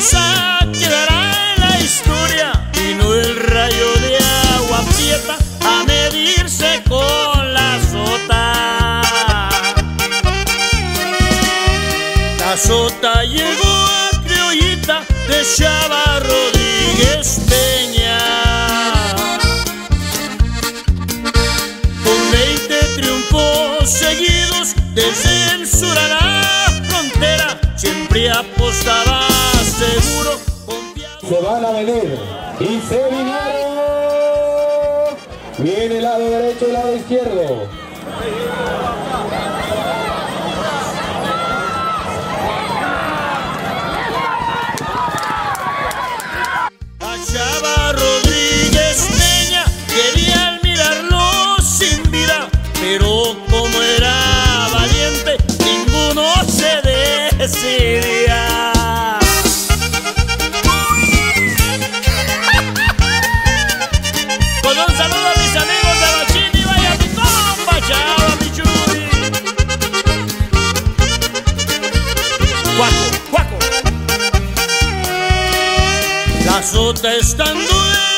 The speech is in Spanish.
esa quedará en la historia. Vino el rayo de agua prieta a medirse con la sota. La sota llegó a criollita de Chava Rodríguez Peña. Con 20 triunfos seguidos desde el sur a la frontera, siempre apostaba seguro. confiado. Se van a venir y se vinieron. Viene el lado derecho y el lado izquierdo. A Chava Cuaco. La sota estando